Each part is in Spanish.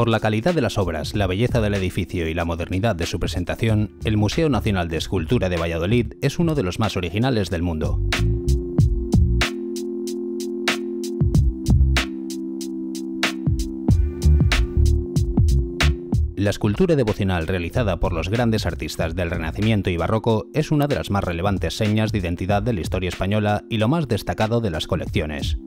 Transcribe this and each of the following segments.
Por la calidad de las obras, la belleza del edificio y la modernidad de su presentación, el Museo Nacional de Escultura de Valladolid es uno de los más originales del mundo. La escultura devocional realizada por los grandes artistas del Renacimiento y Barroco es una de las más relevantes señas de identidad de la historia española y lo más destacado de las colecciones.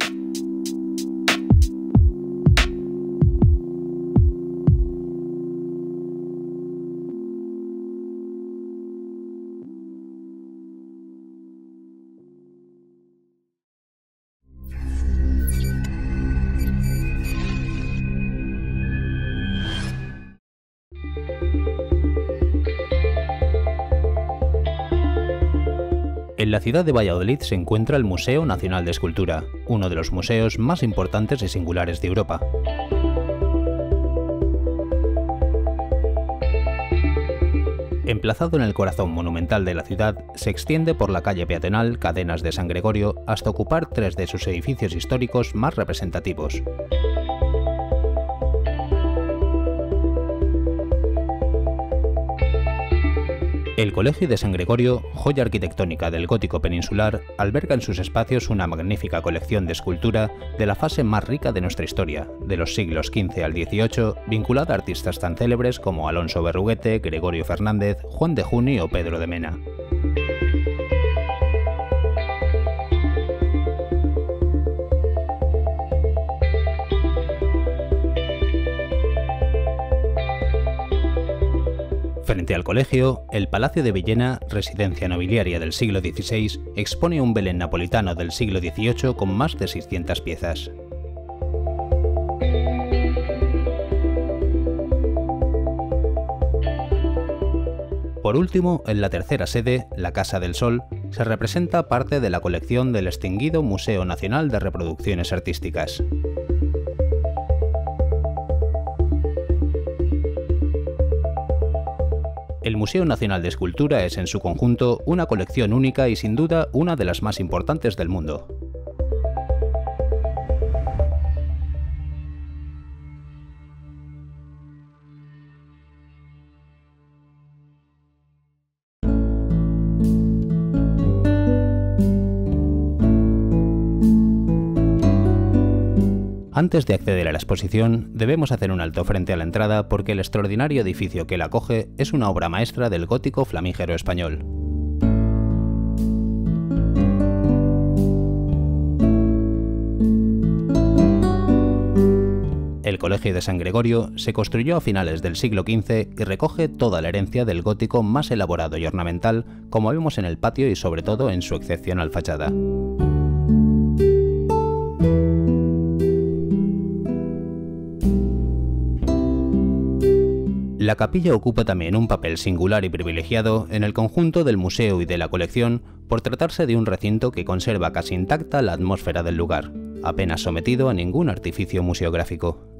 La ciudad de Valladolid se encuentra el Museo Nacional de Escultura, uno de los museos más importantes y singulares de Europa. Emplazado en el corazón monumental de la ciudad, se extiende por la calle peatonal Cadenas de San Gregorio hasta ocupar tres de sus edificios históricos más representativos. El Colegio de San Gregorio, joya arquitectónica del gótico peninsular, alberga en sus espacios una magnífica colección de escultura de la fase más rica de nuestra historia, de los siglos XV al XVIII, vinculada a artistas tan célebres como Alonso Berruguete, Gregorio Fernández, Juan de Juni o Pedro de Mena. Frente al colegio, el Palacio de Villena, residencia nobiliaria del siglo XVI, expone un Belén napolitano del siglo XVIII con más de 600 piezas. Por último, en la tercera sede, la Casa del Sol, se representa parte de la colección del extinguido Museo Nacional de Reproducciones Artísticas. El Museo Nacional de Escultura es en su conjunto una colección única y sin duda una de las más importantes del mundo. Antes de acceder a la exposición, debemos hacer un alto frente a la entrada porque el extraordinario edificio que la acoge es una obra maestra del gótico flamígero español. El Colegio de San Gregorio se construyó a finales del siglo XV y recoge toda la herencia del gótico más elaborado y ornamental, como vemos en el patio y sobre todo en su excepcional fachada. La capilla ocupa también un papel singular y privilegiado en el conjunto del museo y de la colección por tratarse de un recinto que conserva casi intacta la atmósfera del lugar, apenas sometido a ningún artificio museográfico.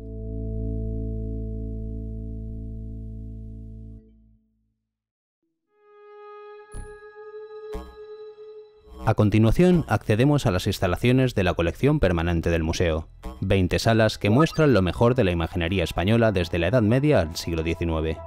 A continuación, accedemos a las instalaciones de la colección permanente del museo, 20 salas que muestran lo mejor de la imaginería española desde la Edad Media al siglo XIX.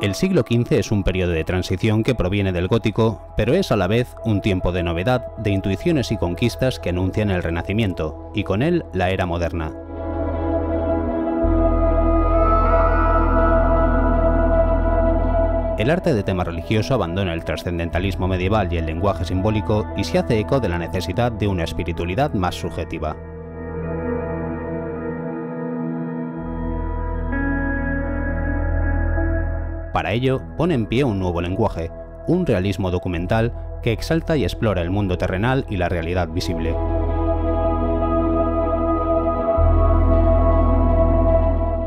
El siglo XV es un periodo de transición que proviene del gótico, pero es a la vez un tiempo de novedad, de intuiciones y conquistas que anuncian el Renacimiento, y con él la era moderna. El arte de tema religioso abandona el trascendentalismo medieval y el lenguaje simbólico y se hace eco de la necesidad de una espiritualidad más subjetiva. Para ello, pone en pie un nuevo lenguaje, un realismo documental que exalta y explora el mundo terrenal y la realidad visible.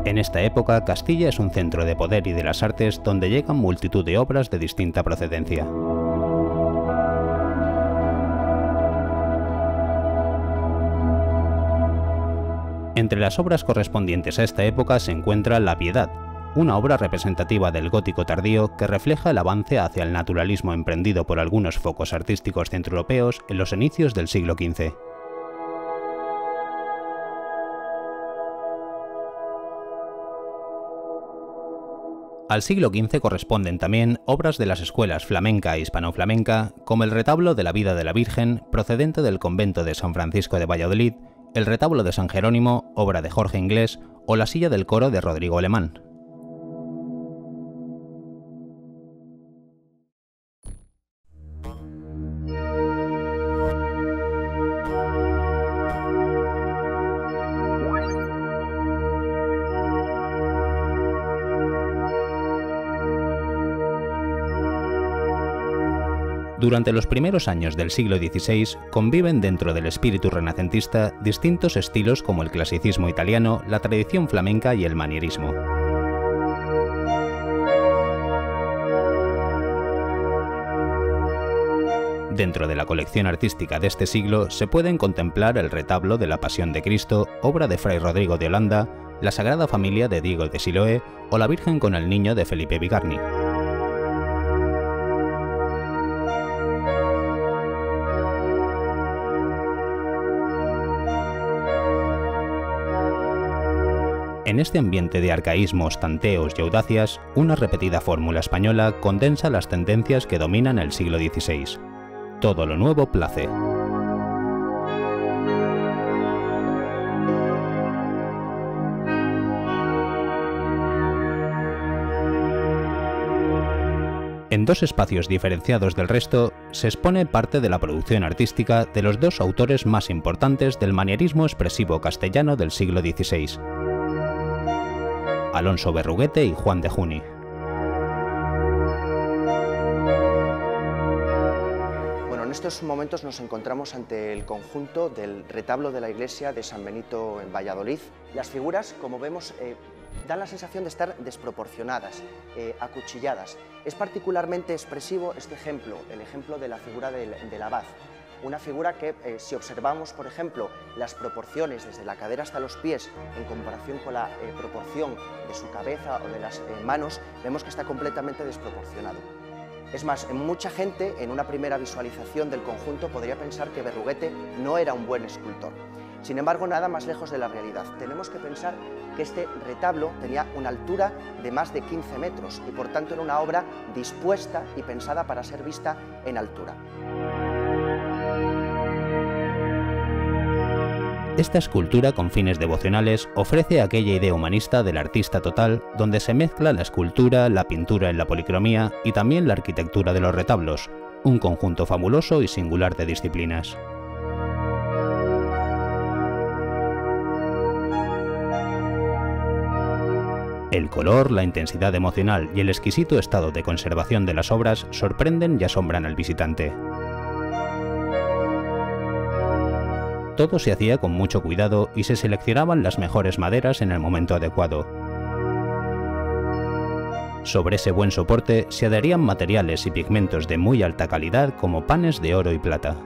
En esta época, Castilla es un centro de poder y de las artes donde llegan multitud de obras de distinta procedencia. Entre las obras correspondientes a esta época se encuentra La Piedad, una obra representativa del gótico tardío que refleja el avance hacia el naturalismo emprendido por algunos focos artísticos centroeuropeos en los inicios del siglo XV. Al siglo XV corresponden también obras de las escuelas flamenca e hispano-flamenca, como el retablo de la vida de la Virgen, procedente del convento de San Francisco de Valladolid, el retablo de San Jerónimo, obra de Jorge Inglés, o la silla del coro de Rodrigo Alemán. Durante los primeros años del siglo XVI conviven dentro del espíritu renacentista distintos estilos como el clasicismo italiano, la tradición flamenca y el manierismo. Dentro de la colección artística de este siglo se pueden contemplar el retablo de la Pasión de Cristo, obra de Fray Rodrigo de Holanda, la Sagrada Familia de Diego de Siloé o la Virgen con el Niño de Felipe Vigarni. En este ambiente de arcaísmos, tanteos y audacias, una repetida fórmula española condensa las tendencias que dominan el siglo XVI. Todo lo nuevo place. En dos espacios diferenciados del resto se expone parte de la producción artística de los dos autores más importantes del manierismo expresivo castellano del siglo XVI. Alonso Berruguete y Juan de Juni. Bueno, en estos momentos nos encontramos ante el conjunto del retablo de la iglesia de San Benito en Valladolid. Las figuras, como vemos, eh, dan la sensación de estar desproporcionadas, eh, acuchilladas. Es particularmente expresivo este ejemplo, el ejemplo de la figura del, del abad una figura que eh, si observamos, por ejemplo, las proporciones desde la cadera hasta los pies en comparación con la eh, proporción de su cabeza o de las eh, manos, vemos que está completamente desproporcionado. Es más, mucha gente en una primera visualización del conjunto podría pensar que Berruguete no era un buen escultor. Sin embargo, nada más lejos de la realidad. Tenemos que pensar que este retablo tenía una altura de más de 15 metros y por tanto era una obra dispuesta y pensada para ser vista en altura. Esta escultura con fines devocionales ofrece aquella idea humanista del artista total donde se mezcla la escultura, la pintura en la policromía y también la arquitectura de los retablos, un conjunto fabuloso y singular de disciplinas. El color, la intensidad emocional y el exquisito estado de conservación de las obras sorprenden y asombran al visitante. Todo se hacía con mucho cuidado y se seleccionaban las mejores maderas en el momento adecuado. Sobre ese buen soporte se adherían materiales y pigmentos de muy alta calidad como panes de oro y plata.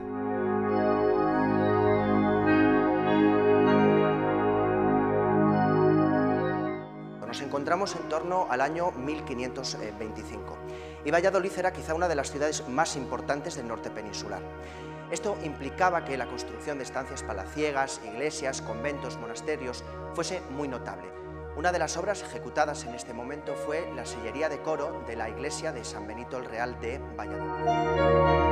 Nos encontramos en torno al año 1525 y Valladolid era quizá una de las ciudades más importantes del norte peninsular. Esto implicaba que la construcción de estancias palaciegas, iglesias, conventos, monasterios fuese muy notable. Una de las obras ejecutadas en este momento fue la sillería de coro de la iglesia de San Benito el Real de Valladolid.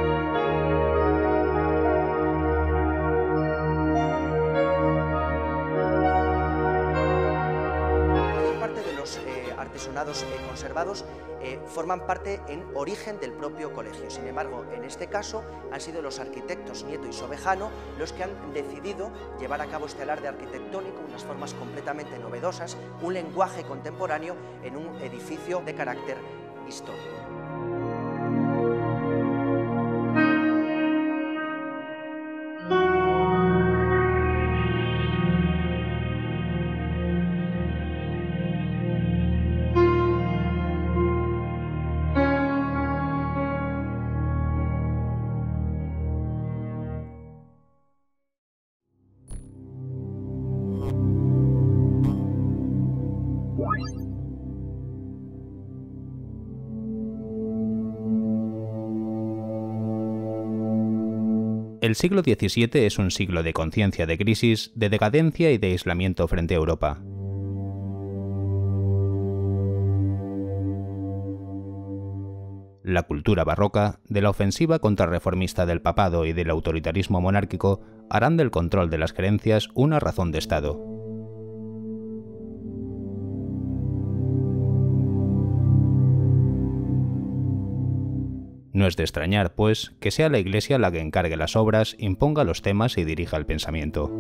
eh, conservados eh, forman parte en origen del propio colegio. Sin embargo, en este caso han sido los arquitectos Nieto y Sobejano los que han decidido llevar a cabo este alarde arquitectónico, unas formas completamente novedosas, un lenguaje contemporáneo en un edificio de carácter histórico. El siglo XVII es un siglo de conciencia de crisis, de decadencia y de aislamiento frente a Europa. La cultura barroca, de la ofensiva contrarreformista del papado y del autoritarismo monárquico harán del control de las creencias una razón de Estado. No es de extrañar, pues, que sea la Iglesia la que encargue las obras, imponga los temas y dirija el pensamiento.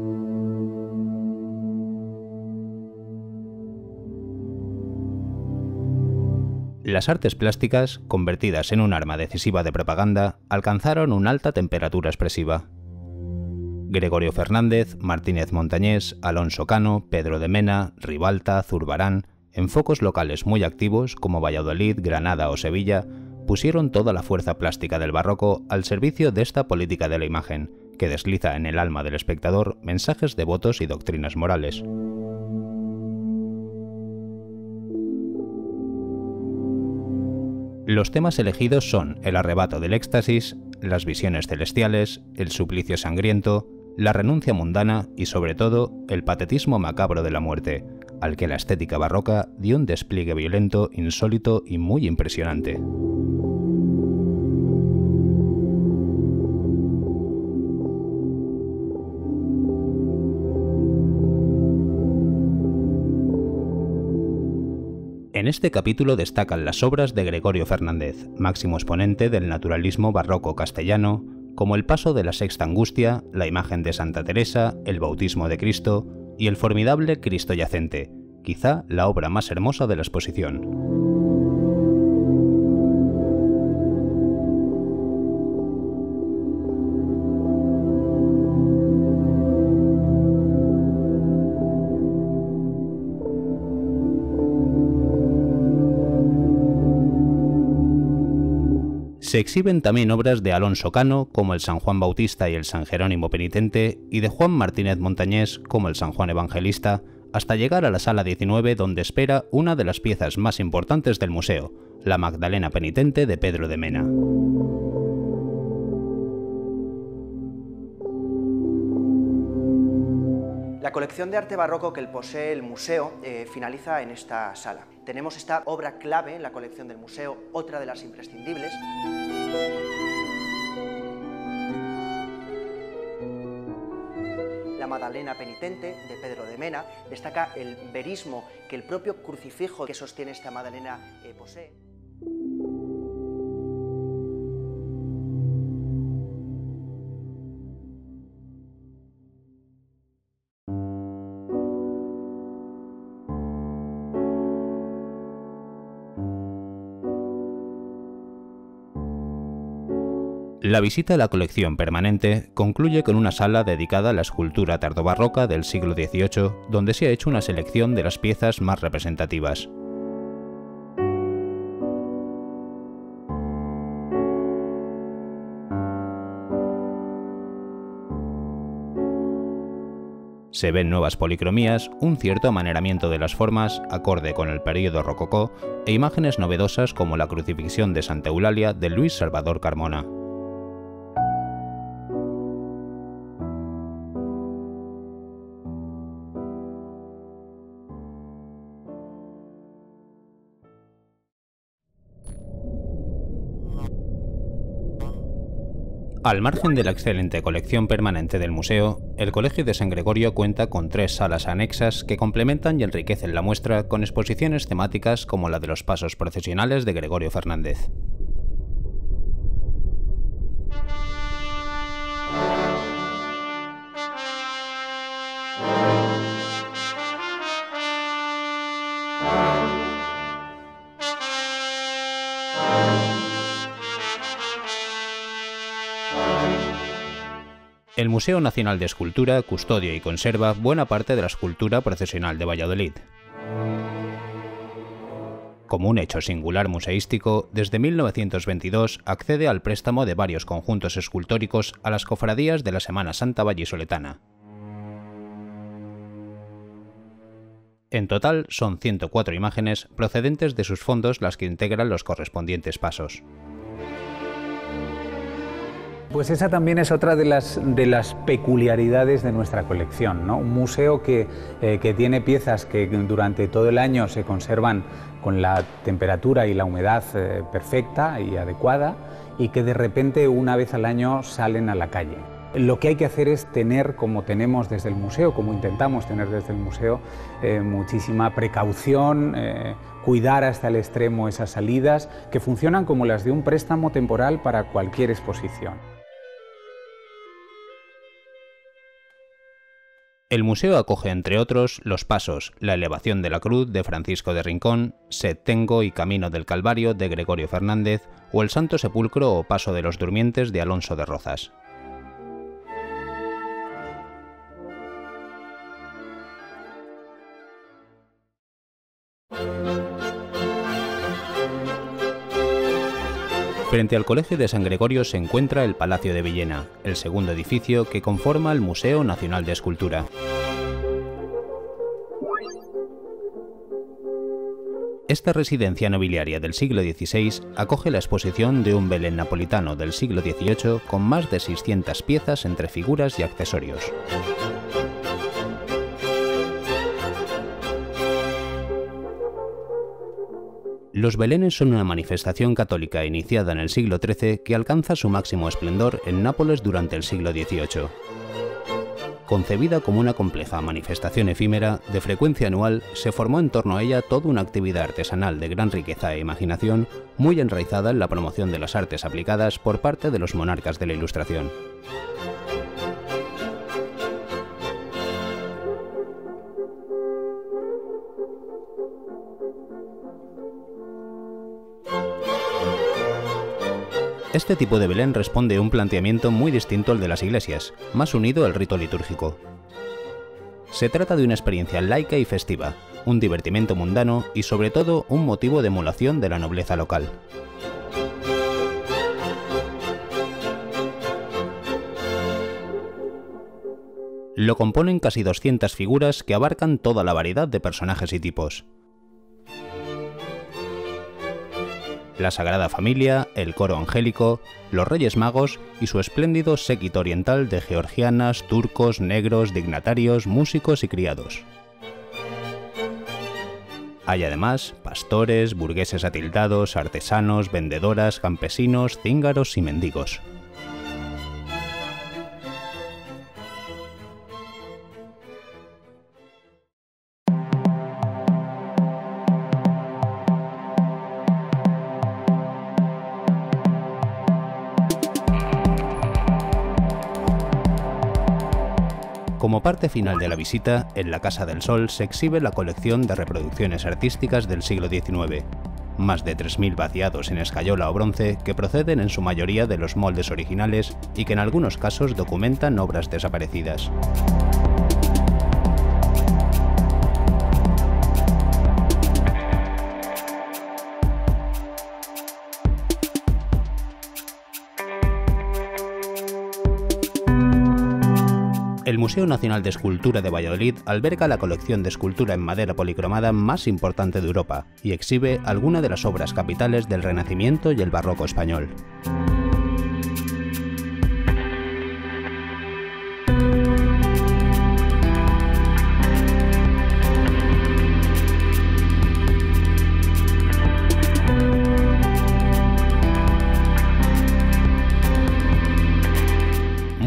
Las artes plásticas, convertidas en un arma decisiva de propaganda, alcanzaron una alta temperatura expresiva. Gregorio Fernández, Martínez Montañés, Alonso Cano, Pedro de Mena, Ribalta, Zurbarán, en focos locales muy activos como Valladolid, Granada o Sevilla, pusieron toda la fuerza plástica del barroco al servicio de esta política de la imagen, que desliza en el alma del espectador mensajes devotos y doctrinas morales. Los temas elegidos son el arrebato del éxtasis, las visiones celestiales, el suplicio sangriento, la renuncia mundana y sobre todo el patetismo macabro de la muerte, al que la estética barroca dio un despliegue violento, insólito y muy impresionante. En este capítulo destacan las obras de Gregorio Fernández, máximo exponente del naturalismo barroco castellano, como el paso de la Sexta Angustia, la imagen de Santa Teresa, el bautismo de Cristo y el formidable Cristo yacente, quizá la obra más hermosa de la exposición. Se exhiben también obras de Alonso Cano, como el San Juan Bautista y el San Jerónimo Penitente, y de Juan Martínez Montañés, como el San Juan Evangelista, hasta llegar a la sala 19 donde espera una de las piezas más importantes del museo, la Magdalena Penitente de Pedro de Mena. La colección de arte barroco que posee el museo eh, finaliza en esta sala. Tenemos esta obra clave en la colección del museo, otra de las imprescindibles. La Madalena Penitente de Pedro de Mena destaca el verismo que el propio crucifijo que sostiene esta Madalena eh, posee. La visita a la colección permanente concluye con una sala dedicada a la escultura tardobarroca del siglo XVIII, donde se ha hecho una selección de las piezas más representativas. Se ven nuevas policromías, un cierto amaneramiento de las formas, acorde con el período rococó, e imágenes novedosas como la crucifixión de Santa Eulalia de Luis Salvador Carmona. Al margen de la excelente colección permanente del museo, el Colegio de San Gregorio cuenta con tres salas anexas que complementan y enriquecen la muestra con exposiciones temáticas como la de los pasos procesionales de Gregorio Fernández. El Museo Nacional de Escultura custodia y conserva buena parte de la escultura procesional de Valladolid. Como un hecho singular museístico, desde 1922 accede al préstamo de varios conjuntos escultóricos a las cofradías de la Semana Santa Vallisoletana. En total son 104 imágenes procedentes de sus fondos las que integran los correspondientes pasos. Pues esa también es otra de las, de las peculiaridades de nuestra colección. ¿no? Un museo que, eh, que tiene piezas que durante todo el año se conservan con la temperatura y la humedad eh, perfecta y adecuada y que de repente una vez al año salen a la calle. Lo que hay que hacer es tener, como tenemos desde el museo, como intentamos tener desde el museo, eh, muchísima precaución, cuidar hasta el extremo esas salidas que funcionan como las de un préstamo temporal para cualquier exposición. El museo acoge, entre otros, Los Pasos, la elevación de la cruz de Francisco de Rincón, Tengo y Camino del Calvario de Gregorio Fernández, o el Santo Sepulcro o Paso de los Durmientes de Alonso de Rozas. Frente al Colegio de San Gregorio se encuentra el Palacio de Villena, el segundo edificio que conforma el Museo Nacional de Escultura. Esta residencia nobiliaria del siglo XVI acoge la exposición de un Belén napolitano del siglo XVIII con más de 600 piezas entre figuras y accesorios. Los belenes son una manifestación católica iniciada en el siglo XIII que alcanza su máximo esplendor en Nápoles durante el siglo XVIII. Concebida como una compleja manifestación efímera, de frecuencia anual, se formó en torno a ella toda una actividad artesanal de gran riqueza e imaginación, muy enraizada en la promoción de las artes aplicadas por parte de los monarcas de la Ilustración. Este tipo de Belén responde a un planteamiento muy distinto al de las iglesias, más unido al rito litúrgico. Se trata de una experiencia laica y festiva, un divertimento mundano y sobre todo un motivo de emulación de la nobleza local. Lo componen casi 200 figuras que abarcan toda la variedad de personajes y tipos. La Sagrada Familia, el coro angélico, los Reyes Magos y su espléndido séquito oriental de georgianas, turcos, negros, dignatarios, músicos y criados. Hay además pastores, burgueses atildados, artesanos, vendedoras, campesinos, cíngaros y mendigos. Como parte final de la visita, en la Casa del Sol se exhibe la colección de reproducciones artísticas del siglo XIX, más de 3.000 vaciados en escayola o bronce que proceden en su mayoría de los moldes originales y que en algunos casos documentan obras desaparecidas. El Museo Nacional de Escultura de Valladolid alberga la colección de escultura en madera policromada más importante de Europa y exhibe algunas de las obras capitales del Renacimiento y el Barroco español.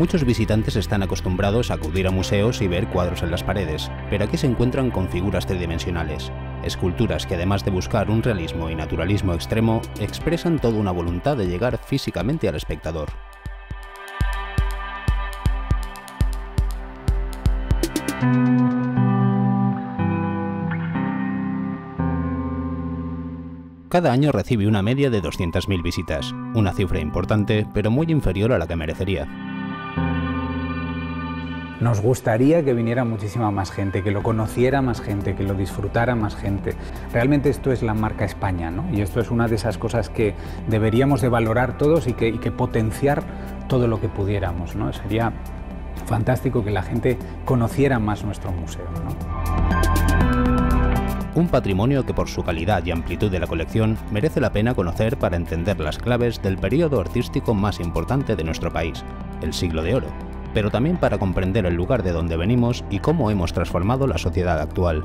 Muchos visitantes están acostumbrados a acudir a museos y ver cuadros en las paredes, pero aquí se encuentran con figuras tridimensionales, esculturas que además de buscar un realismo y naturalismo extremo, expresan toda una voluntad de llegar físicamente al espectador. Cada año recibe una media de 200.000 visitas, una cifra importante pero muy inferior a la que merecería. Nos gustaría que viniera muchísima más gente, que lo conociera más gente, que lo disfrutara más gente. Realmente esto es la marca España, ¿no? Y esto es una de esas cosas que deberíamos de valorar todos y que, potenciar todo lo que pudiéramos, ¿no? Sería fantástico que la gente conociera más nuestro museo, Un patrimonio que por su calidad y amplitud de la colección merece la pena conocer para entender las claves del periodo artístico más importante de nuestro país, el siglo de oro, pero también para comprender el lugar de donde venimos y cómo hemos transformado la sociedad actual.